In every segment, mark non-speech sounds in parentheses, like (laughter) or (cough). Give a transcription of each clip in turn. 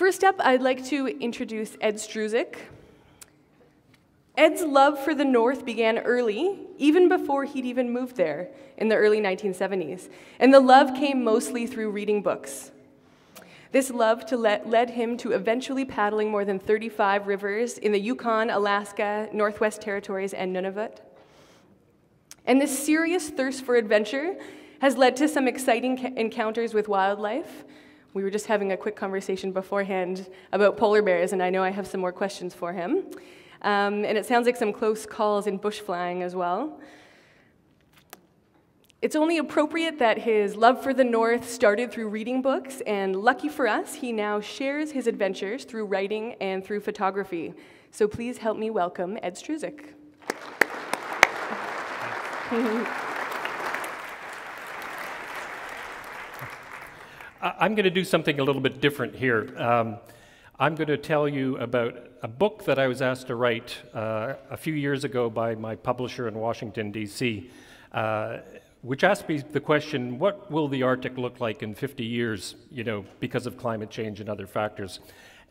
First up, I'd like to introduce Ed Struzik. Ed's love for the North began early, even before he'd even moved there in the early 1970s. And the love came mostly through reading books. This love let, led him to eventually paddling more than 35 rivers in the Yukon, Alaska, Northwest Territories, and Nunavut. And this serious thirst for adventure has led to some exciting encounters with wildlife. We were just having a quick conversation beforehand about polar bears, and I know I have some more questions for him. Um, and it sounds like some close calls in bush flying as well. It's only appropriate that his love for the North started through reading books, and lucky for us, he now shares his adventures through writing and through photography. So please help me welcome Ed Struzik. (laughs) I'm going to do something a little bit different here. Um, I'm going to tell you about a book that I was asked to write uh, a few years ago by my publisher in Washington, D.C., uh, which asked me the question what will the Arctic look like in 50 years, you know, because of climate change and other factors?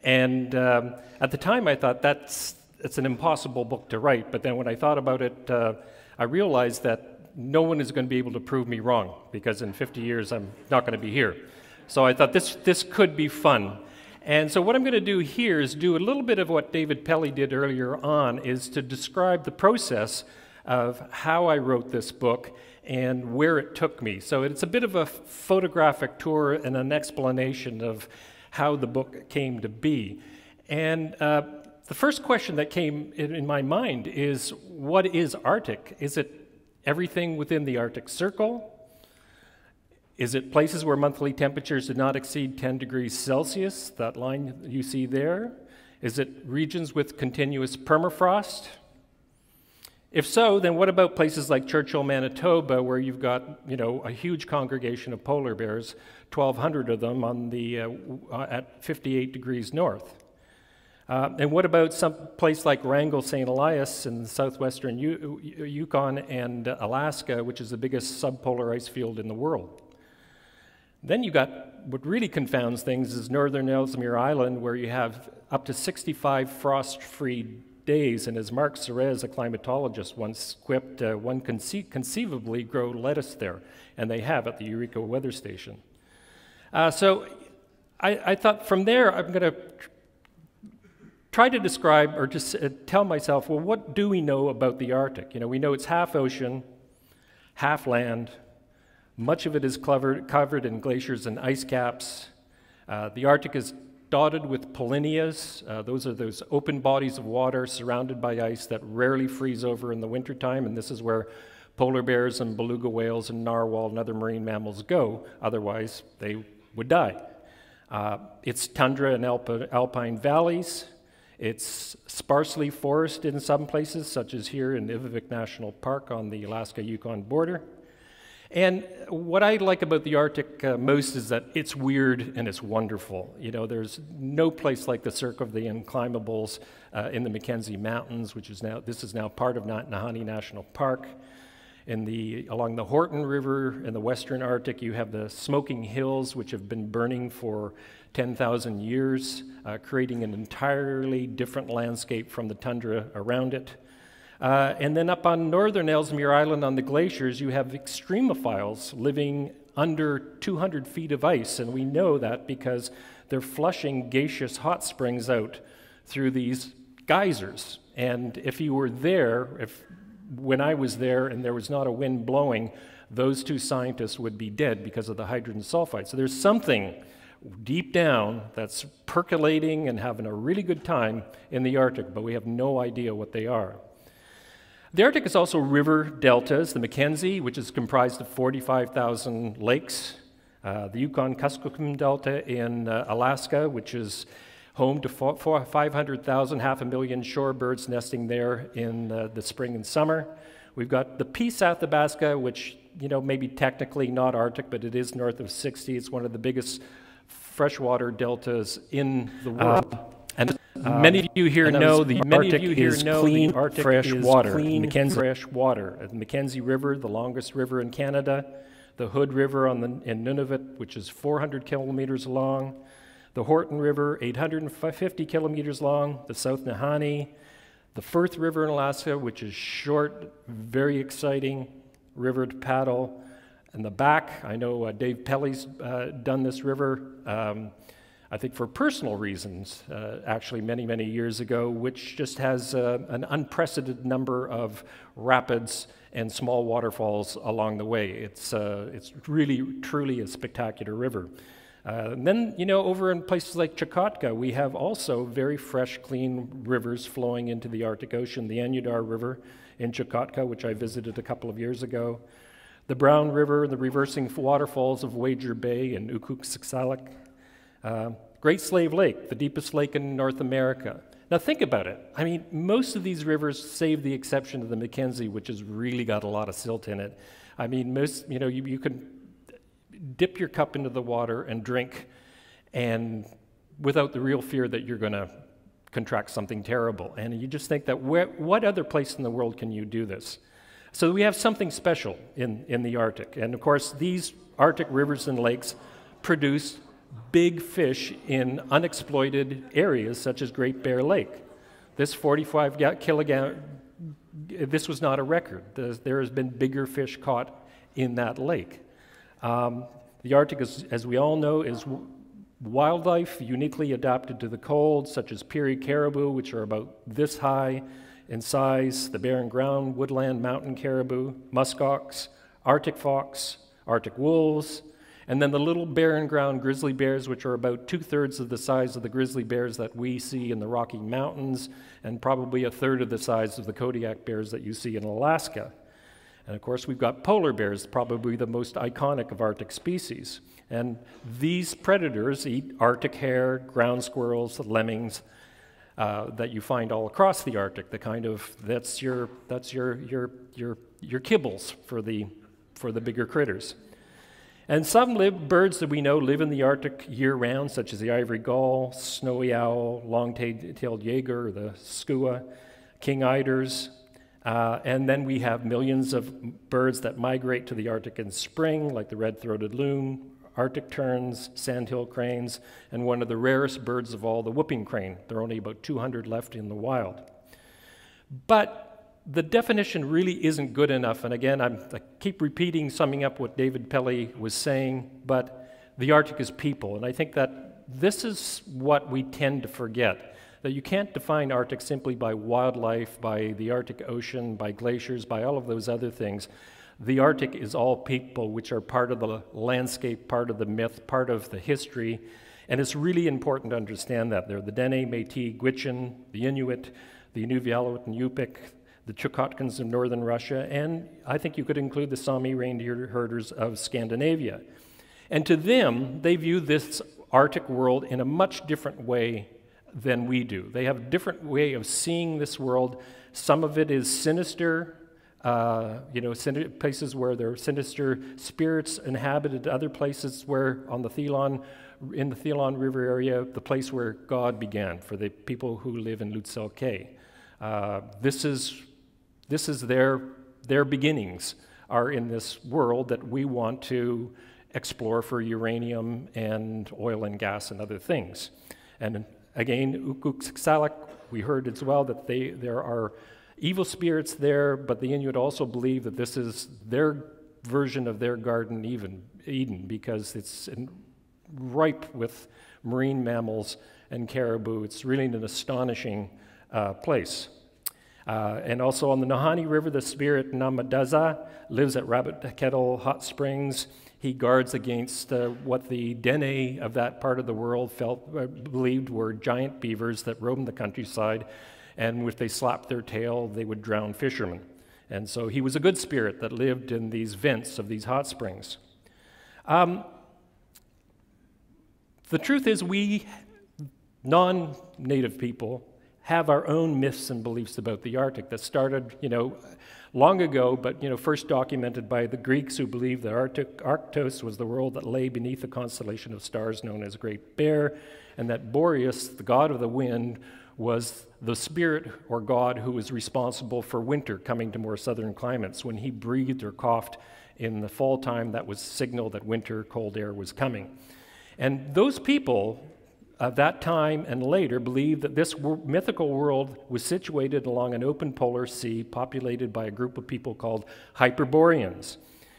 And um, at the time, I thought that's it's an impossible book to write. But then when I thought about it, uh, I realized that no one is going to be able to prove me wrong because in 50 years, I'm not going to be here. So I thought this, this could be fun. And so what I'm going to do here is do a little bit of what David Pelly did earlier on, is to describe the process of how I wrote this book and where it took me. So it's a bit of a photographic tour and an explanation of how the book came to be. And uh, the first question that came in, in my mind is, what is Arctic? Is it everything within the Arctic Circle? Is it places where monthly temperatures do not exceed 10 degrees Celsius, that line you see there? Is it regions with continuous permafrost? If so, then what about places like Churchill, Manitoba, where you've got you know a huge congregation of polar bears, 1,200 of them on the uh, uh, at 58 degrees north? Uh, and what about some place like Wrangell St. Elias in southwestern U Yukon and Alaska, which is the biggest subpolar ice field in the world? Then you got what really confounds things is northern Ellesmere Island, where you have up to 65 frost free days. And as Mark Serreze, a climatologist, once quipped, uh, one can conce conceivably grow lettuce there. And they have at the Eureka Weather Station. Uh, so I, I, thought from there, I'm going to try to describe or just uh, tell myself, well, what do we know about the Arctic? You know, we know it's half ocean, half land, much of it is covered, covered in glaciers and ice caps. Uh, the Arctic is dotted with polynyas. Uh, those are those open bodies of water surrounded by ice that rarely freeze over in the wintertime, and this is where polar bears and beluga whales and narwhal and other marine mammals go, otherwise they would die. Uh, it's tundra and alp alpine valleys. It's sparsely forested in some places, such as here in Ivavik National Park on the Alaska-Yukon border. And what I like about the Arctic uh, most is that it's weird and it's wonderful. You know, there's no place like the Cirque of the Unclimbables uh, in the Mackenzie Mountains, which is now, this is now part of Nahanni National Park. In the, along the Horton River in the western Arctic, you have the smoking hills, which have been burning for 10,000 years, uh, creating an entirely different landscape from the tundra around it. Uh, and then up on northern Ellesmere Island on the glaciers, you have extremophiles living under 200 feet of ice. And we know that because they're flushing gaseous hot springs out through these geysers. And if you were there, if when I was there and there was not a wind blowing, those two scientists would be dead because of the hydrogen sulfide. So there's something deep down that's percolating and having a really good time in the Arctic, but we have no idea what they are. The Arctic is also river deltas, the Mackenzie, which is comprised of 45,000 lakes, uh, the Yukon Kuskokwim Delta in uh, Alaska, which is home to 500,000, half a million shorebirds nesting there in uh, the spring and summer. We've got the Peace Athabasca, which, you know, maybe technically not Arctic, but it is north of 60. It's one of the biggest freshwater deltas in the world. Um, many of you here know the Arctic is clean, fresh water. Clean, Mackenzie fresh water. The Mackenzie River, the longest river in Canada. The Hood River on the, in Nunavut, which is 400 kilometers long. the Horton River, 850 kilometers long, the South Nahanni, the Firth River in Alaska, which is short, very exciting river to paddle. And the back, I know uh, Dave Pelly's uh, done this river, um, I think for personal reasons, uh, actually, many, many years ago, which just has uh, an unprecedented number of rapids and small waterfalls along the way. It's, uh, it's really, truly a spectacular river. Uh, and then, you know, over in places like Chukotka, we have also very fresh, clean rivers flowing into the Arctic Ocean. The Anadyr River in Chukotka, which I visited a couple of years ago. The Brown River, the reversing waterfalls of Wager Bay and Ukkusiksalik. Uh, Great Slave Lake, the deepest lake in North America. Now think about it. I mean, most of these rivers, save the exception of the Mackenzie, which has really got a lot of silt in it. I mean, most, you know, you, you can dip your cup into the water and drink, and without the real fear that you're going to contract something terrible. And you just think that where, what other place in the world can you do this? So we have something special in, in the Arctic. And of course, these Arctic rivers and lakes produce big fish in unexploited areas such as Great Bear Lake. This 45 kilogram, this was not a record. There has been bigger fish caught in that lake. Um, the Arctic, is, as we all know, is wildlife uniquely adapted to the cold, such as Peary caribou, which are about this high in size, the barren ground woodland mountain caribou, muskox, Arctic fox, Arctic wolves, and then the little barren ground grizzly bears, which are about two thirds of the size of the grizzly bears that we see in the Rocky Mountains, and probably a third of the size of the Kodiak bears that you see in Alaska. And of course, we've got polar bears, probably the most iconic of Arctic species. And these predators eat Arctic hare, ground squirrels, lemmings uh, that you find all across the Arctic. The kind of that's your that's your your your your kibbles for the for the bigger critters. And some live, birds that we know live in the Arctic year round, such as the ivory gull, snowy owl, long tailed jaeger, the skua, king eiders. Uh, and then we have millions of birds that migrate to the Arctic in spring, like the red throated loon, Arctic terns, sandhill cranes, and one of the rarest birds of all, the whooping crane. There are only about 200 left in the wild. But the definition really isn't good enough. And again, I'm, i keep repeating, summing up what David Pelly was saying, but the Arctic is people. And I think that this is what we tend to forget that you can't define Arctic simply by wildlife, by the Arctic Ocean, by glaciers, by all of those other things. The Arctic is all people, which are part of the landscape, part of the myth, part of the history. And it's really important to understand that. There are the Dene, Metis, Gwich'in, the Inuit, the Inuvialuit and Yupik, the Chukotkans of northern Russia, and I think you could include the Sami reindeer herders of Scandinavia. And to them, they view this Arctic world in a much different way than we do. They have a different way of seeing this world. Some of it is sinister, uh, you know, places where there are sinister spirits inhabited, other places where on the Thelon, in the Thelon River area, the place where God began for the people who live in Lutselk'e. Uh, this is this is their, their beginnings are in this world that we want to explore for uranium and oil and gas and other things. And again, Ukkusiksalik, we heard as well that they, there are evil spirits there, but the Inuit also believe that this is their version of their garden even, Eden because it's ripe with marine mammals and caribou. It's really an astonishing uh, place. Uh, and also on the Nahanni River, the spirit Namadaza lives at Rabbit Kettle Hot Springs. He guards against uh, what the Dene of that part of the world felt uh, believed were giant beavers that roamed the countryside, and if they slapped their tail, they would drown fishermen. And so he was a good spirit that lived in these vents of these hot springs. Um, the truth is, we non native people have our own myths and beliefs about the Arctic that started, you know, long ago, but you know, first documented by the Greeks who believed that Arctic, Arctos was the world that lay beneath the constellation of stars known as Great Bear, and that Boreas, the god of the wind, was the spirit or god who was responsible for winter coming to more southern climates. When he breathed or coughed in the fall time, that was signal that winter, cold air was coming. And those people of that time and later believed that this mythical world was situated along an open polar sea populated by a group of people called Hyperboreans.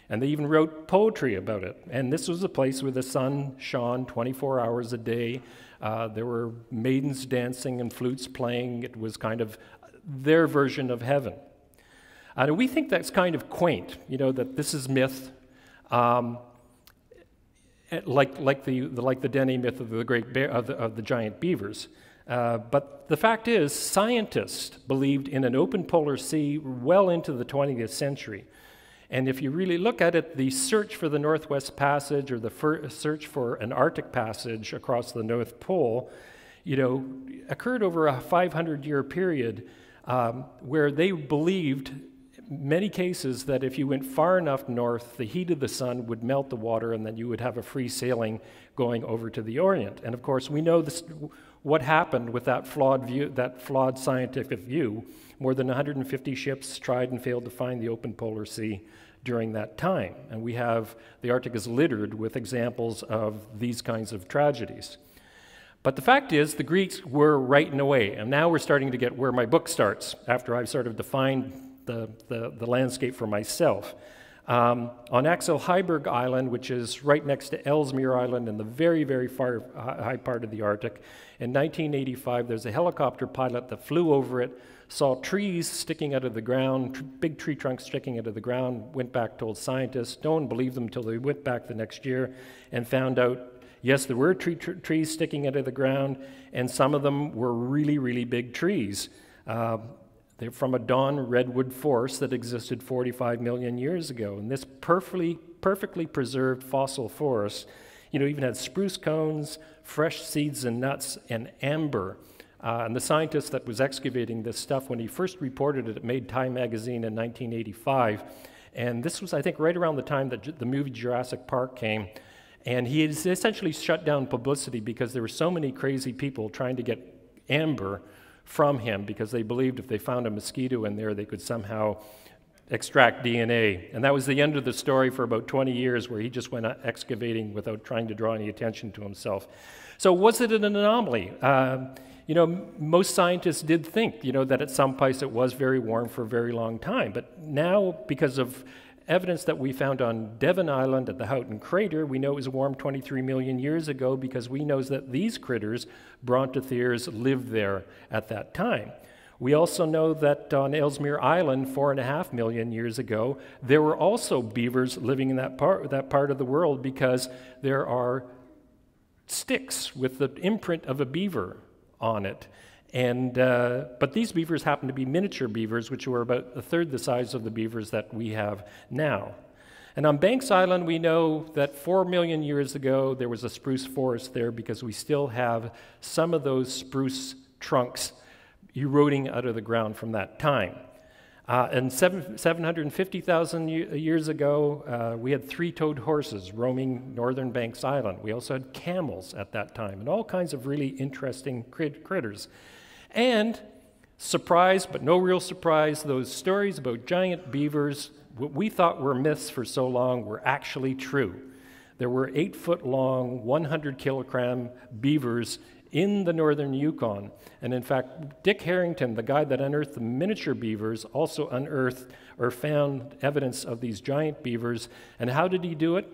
And they even wrote poetry about it. And this was a place where the sun shone 24 hours a day. Uh, there were maidens dancing and flutes playing. It was kind of their version of heaven. And we think that's kind of quaint, you know, that this is myth. Um, like, like, the, like the Dene myth of the, great bear, of the, of the giant beavers. Uh, but the fact is, scientists believed in an open polar sea well into the 20th century. And if you really look at it, the search for the Northwest Passage or the search for an Arctic passage across the North Pole, you know, occurred over a 500 year period um, where they believed many cases that if you went far enough north, the heat of the sun would melt the water and then you would have a free sailing going over to the Orient. And of course, we know this, what happened with that flawed, view, that flawed scientific view. More than 150 ships tried and failed to find the open polar sea during that time. And we have, the Arctic is littered with examples of these kinds of tragedies. But the fact is, the Greeks were right in a way, and now we're starting to get where my book starts after I've sort of defined the, the, the landscape for myself. Um, on Axel Heiberg Island, which is right next to Ellesmere Island in the very, very far high part of the Arctic, in 1985, there's a helicopter pilot that flew over it, saw trees sticking out of the ground, tr- big tree trunks sticking out of the ground, went back, told scientists. No one believed them until they went back the next year and found out yes, there were tree, tr- trees sticking out of the ground, and some of them were really, really big trees. Uh, they're from a dawn redwood forest that existed 45 million years ago. And this perfectly, perfectly preserved fossil forest, you know, even had spruce cones, fresh seeds and nuts, and amber. Uh, and the scientist that was excavating this stuff, when he first reported it, it made Time magazine in 1985. And this was, I think, right around the time that the movie Jurassic Park came. And he essentially shut down publicity because there were so many crazy people trying to get amber from him because they believed if they found a mosquito in there, they could somehow extract DNA. And that was the end of the story for about 20 years, where he just went excavating without trying to draw any attention to himself. So, was it an anomaly? Uh, you know, most scientists did think, you know, that at some place it was very warm for a very long time. But now, because of evidence that we found on Devon Island at the Haughton Crater, we know it was warm 23 million years ago because we know that these critters, Brontotheres, lived there at that time. We also know that on Ellesmere Island, four and a half million years ago, there were also beavers living in that part, that part of the world because there are sticks with the imprint of a beaver on it. And, uh, but these beavers happen to be miniature beavers, which were about a third the size of the beavers that we have now. And on Banks Island, we know that four million years ago there was a spruce forest there because we still have some of those spruce trunks eroding out of the ground from that time. Uh, and seven, 750,000 years ago, uh, we had three toed horses roaming northern Banks Island. We also had camels at that time, and all kinds of really interesting crit- critters. And surprise, but no real surprise, those stories about giant beavers, what we thought were myths for so long, were actually true. There were eight foot long, 100 kilogram beavers in the northern Yukon. And in fact, Dick Harington, the guy that unearthed the miniature beavers, also unearthed or found evidence of these giant beavers. And how did he do it?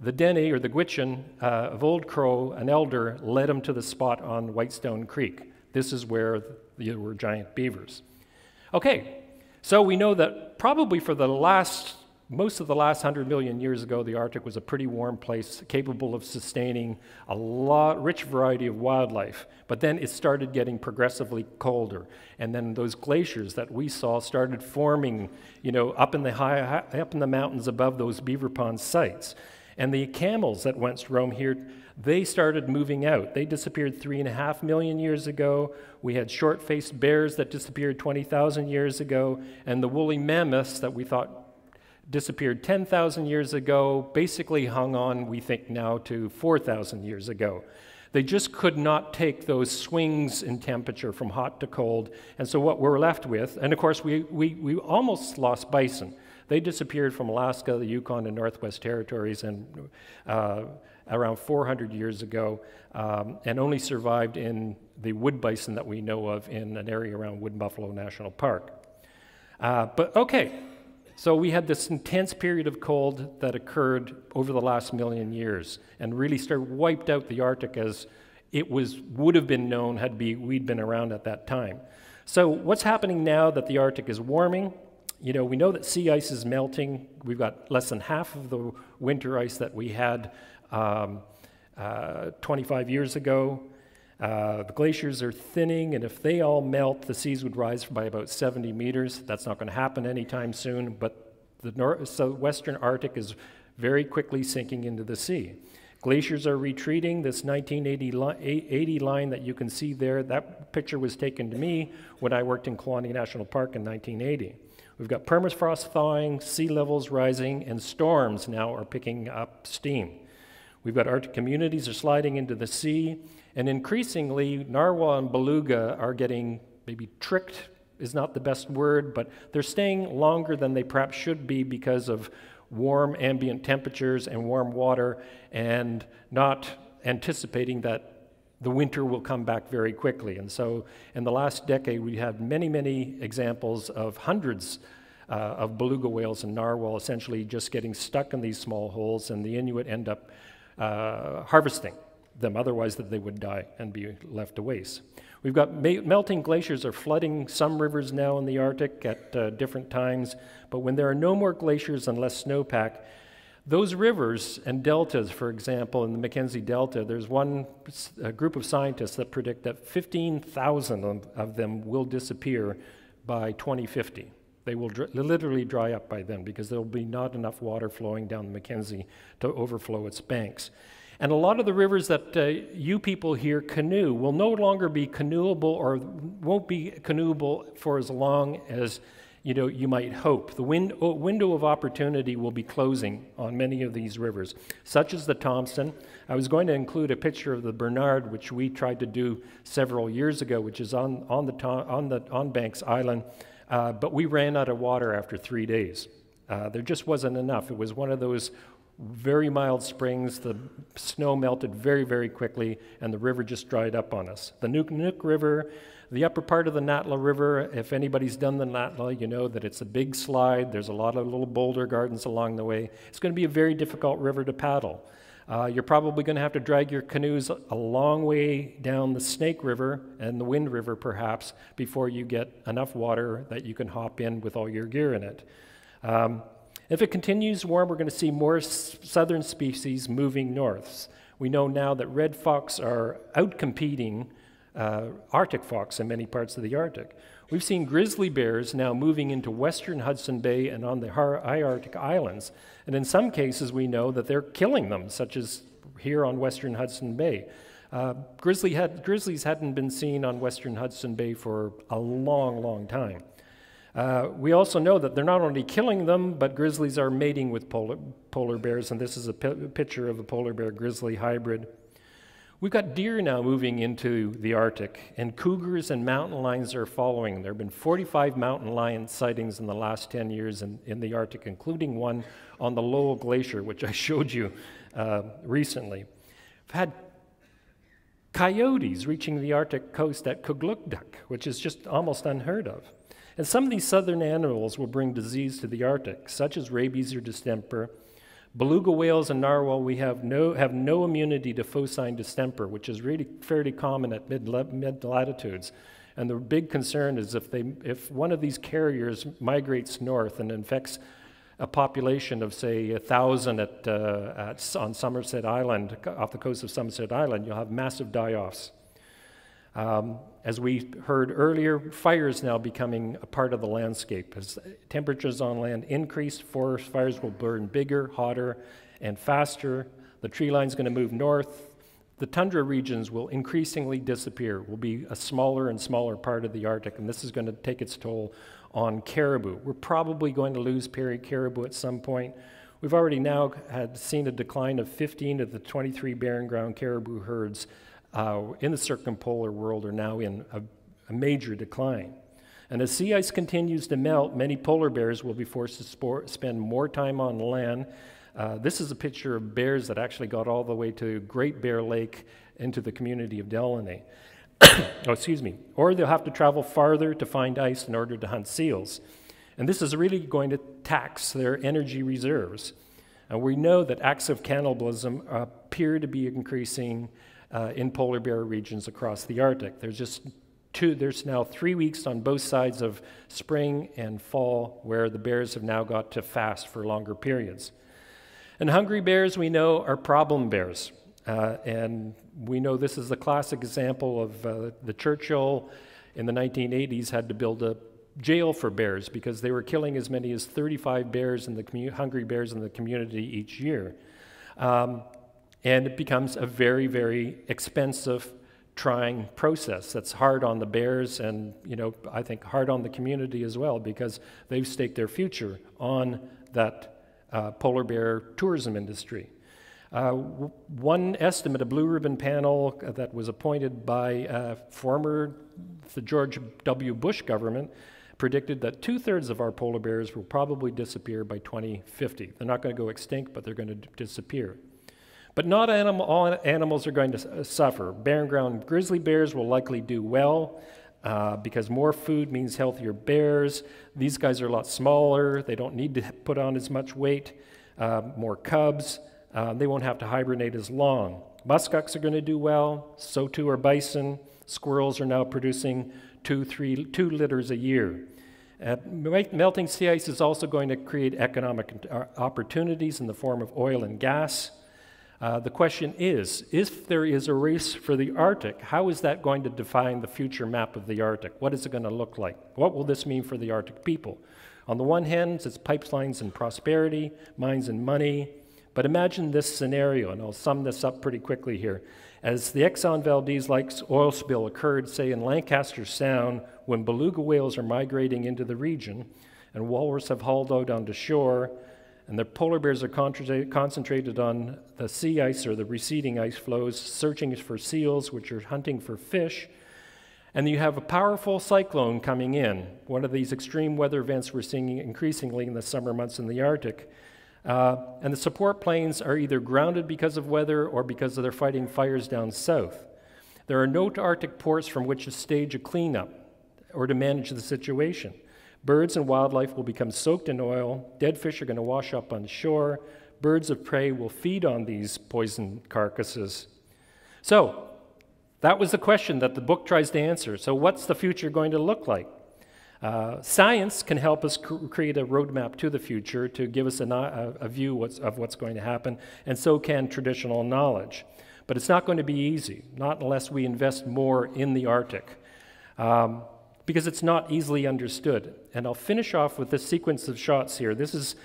The Dene, or the Gwich'in, uh, of Old Crow, an elder, led him to the spot on Whitestone Creek. This is where there were giant beavers. Okay, so we know that probably for the last, most of the last 100 million years ago, the Arctic was a pretty warm place, capable of sustaining a lot, rich variety of wildlife. But then it started getting progressively colder. And then those glaciers that we saw started forming, you know, up in the, high, up in the mountains above those beaver pond sites. And the camels that once roamed here they started moving out. They disappeared three and a half million years ago. We had short faced bears that disappeared 20,000 years ago, and the woolly mammoths that we thought disappeared 10,000 years ago basically hung on, we think now, to 4,000 years ago. They just could not take those swings in temperature from hot to cold. And so, what we're left with, and of course, we, we, we almost lost bison. They disappeared from Alaska, the Yukon, and Northwest Territories and uh, around 400 years ago um, and only survived in the wood bison that we know of in an area around Wood Buffalo National Park. Uh, but okay, so we had this intense period of cold that occurred over the last million years and really started wiped out the Arctic as it was would have been known had be, we'd been around at that time. So what's happening now that the Arctic is warming? You know, we know that sea ice is melting. We've got less than half of the winter ice that we had um, uh, 25 years ago. Uh, the glaciers are thinning, and if they all melt, the seas would rise by about 70 meters. That's not going to happen anytime soon, but the north, so western Arctic is very quickly sinking into the sea. Glaciers are retreating. This 1980 line that you can see there, that picture was taken to me when I worked in Kluane National Park in 1980. We've got permafrost thawing, sea levels rising, and storms now are picking up steam. We've got Arctic communities are sliding into the sea, and increasingly, narwhal and beluga are getting maybe tricked is not the best word, but they're staying longer than they perhaps should be because of warm ambient temperatures and warm water, and not anticipating that the winter will come back very quickly. And so, in the last decade, we have many, many examples of hundreds uh, of beluga whales and narwhal essentially just getting stuck in these small holes, and the Inuit end up uh, harvesting them, otherwise that they would die and be left to waste. We've got melting glaciers are flooding some rivers now in the Arctic at uh, different times, but when there are no more glaciers and less snowpack, those rivers and deltas, for example, in the Mackenzie Delta, there's one group of scientists that predict that 15,000 of, of them will disappear by 2050. They will dr literally dry up by then because there will be not enough water flowing down the Mackenzie to overflow its banks. And a lot of the rivers that uh, you people here canoe will no longer be canoeable or won't be canoeable for as long as you know you might hope. The oh, window of opportunity will be closing on many of these rivers, such as the Thomsen. I was going to include a picture of the Bernard, which we tried to do several years ago, which is on, on the on the on Banks Island. Uh, but we ran out of water after three days. Uh, there just wasn't enough. It was one of those very mild springs. The snow melted very, very quickly, and the river just dried up on us. The Nuknuk River, the upper part of the Natla River, if anybody's done the Natla, you know that it's a big slide. There's a lot of little boulder gardens along the way. It's going to be a very difficult river to paddle. Uh, you're probably going to have to drag your canoes a long way down the Snake River and the Wind River, perhaps, before you get enough water that you can hop in with all your gear in it. Um, if it continues warm, we're going to see more southern species moving north. We know now that red fox are outcompeting uh, Arctic fox in many parts of the Arctic. We've seen grizzly bears now moving into western Hudson Bay and on the high Arctic islands. And in some cases, we know that they're killing them, such as here on western Hudson Bay. Uh, grizzly had, grizzlies hadn't been seen on western Hudson Bay for a long, long time. Uh, we also know that they're not only killing them, but grizzlies are mating with polar, polar bears, and this is a picture of a polar bear grizzly hybrid. We've got deer now moving into the Arctic, and cougars and mountain lions are following. There have been 45 mountain lion sightings in the last 10 years in, in the Arctic, including one on the Lowell Glacier, which (laughs) I showed you uh, recently. We've had coyotes reaching the Arctic coast at Kugluktuk, which is just almost unheard of. And some of these southern animals will bring disease to the Arctic, such as rabies or distemper, Beluga whales and narwhal, we have no, have no immunity to phocine distemper, which is really fairly common at mid, mid latitudes. And the big concern is if, they, if one of these carriers migrates north and infects a population of, say, a thousand at, uh, at, on Somerset Island, off the coast of Somerset Island, you'll have massive die offs. Um, as we heard earlier, fire is now becoming a part of the landscape. As temperatures on land increase, forest fires will burn bigger, hotter, and faster. The tree line is going to move north. The tundra regions will increasingly disappear, will be a smaller and smaller part of the Arctic, and this is going to take its toll on caribou. We're probably going to lose Peary caribou at some point. We've already now had seen a decline of 15 of the 23 barren ground caribou herds uh, in the circumpolar world are now in a, a major decline. And as sea ice continues to melt, many polar bears will be forced to sport, spend more time on land. Uh, this is a picture of bears that actually got all the way to Great Bear Lake into the community of Déline. (coughs) oh, excuse me. Or they'll have to travel farther to find ice in order to hunt seals. And this is really going to tax their energy reserves. And we know that acts of cannibalism appear to be increasing uh, in polar bear regions across the Arctic. There's just two, there's now three weeks on both sides of spring and fall where the bears have now got to fast for longer periods. And hungry bears, we know, are problem bears. Uh, and we know this is a classic example of uh, the Churchill in the 1980s had to build a jail for bears because they were killing as many as 35 bears in the hungry bears in the community each year. Um, and it becomes a very, very expensive trying process that's hard on the bears and you know i think hard on the community as well because they've staked their future on that uh, polar bear tourism industry. Uh, one estimate a blue ribbon panel that was appointed by uh, former the george w. Bush government predicted that two-thirds of our polar bears will probably disappear by 2050 they're not going to go extinct but they're going to disappear but not animal, all animals are going to suffer. Barren ground grizzly bears will likely do well uh, because more food means healthier bears. These guys are a lot smaller. They don't need to put on as much weight. Uh, more cubs. Uh, they won't have to hibernate as long. Muskox are going to do well. So too are bison. Squirrels are now producing two, three, two litters a year. Uh, melting sea ice is also going to create economic uh, opportunities in the form of oil and gas. Uh, the question is if there is a race for the Arctic, how is that going to define the future map of the Arctic? What is it going to look like? What will this mean for the Arctic people? On the one hand, it's pipelines and prosperity, mines and money. But imagine this scenario, and I'll sum this up pretty quickly here. As the Exxon Valdez Lakes oil spill occurred, say, in Lancaster Sound, when beluga whales are migrating into the region and walrus have hauled out onto shore, and the polar bears are concentrated on the sea ice or the receding ice flows, searching for seals, which are hunting for fish. And you have a powerful cyclone coming in, one of these extreme weather events we're seeing increasingly in the summer months in the Arctic. Uh, and the support planes are either grounded because of weather or because they're fighting fires down south. There are no Arctic ports from which to stage a cleanup or to manage the situation. Birds and wildlife will become soaked in oil. Dead fish are going to wash up on shore. Birds of prey will feed on these poisoned carcasses. So, that was the question that the book tries to answer. So, what's the future going to look like? Uh, science can help us cr- create a roadmap to the future to give us a, a, view what's, of what's going to happen, and so can traditional knowledge. But it's not going to be easy, not unless we invest more in the Arctic. Um, because it's not easily understood. And I'll finish off with this sequence of shots here. This is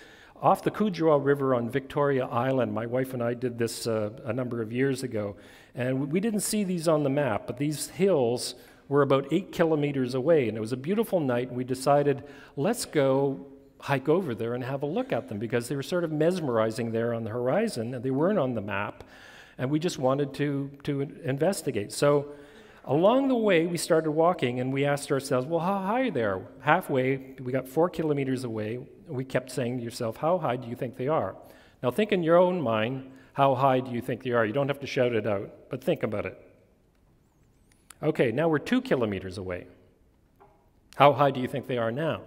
off the Kuujjua River on Victoria Island. My wife and I did this uh, a number of years ago. And we didn't see these on the map, but these hills were about eight kilometers away. And it was a beautiful night, and we decided, let's go hike over there and have a look at them because they were sort of mesmerizing there on the horizon, and they weren't on the map. And we just wanted to, to investigate. So Along the way, we started walking and we asked ourselves, well, how high are they? Halfway, we got four kilometers away. We kept saying to yourself, how high do you think they are? Now, think in your own mind, how high do you think they are? You don't have to shout it out, but think about it. Okay, now we're two kilometers away. How high do you think they are now?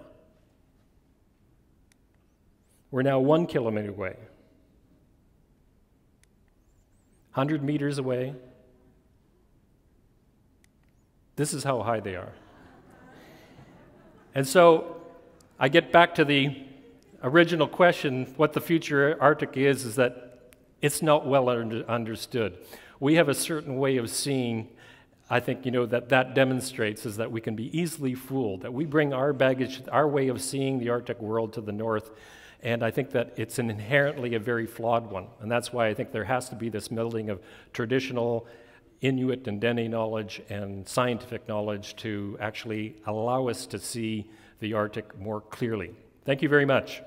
We're now one kilometer away. 100 meters away, this is how high they are. And so I get back to the original question what the future Arctic is, is that it's not well under understood. We have a certain way of seeing. I think you know that that demonstrates is that we can be easily fooled. That we bring our baggage, our way of seeing the Arctic world to the north, and I think that it's an inherently a very flawed one. And that's why I think there has to be this melding of traditional Inuit and Dene knowledge and scientific knowledge to actually allow us to see the Arctic more clearly. Thank you very much.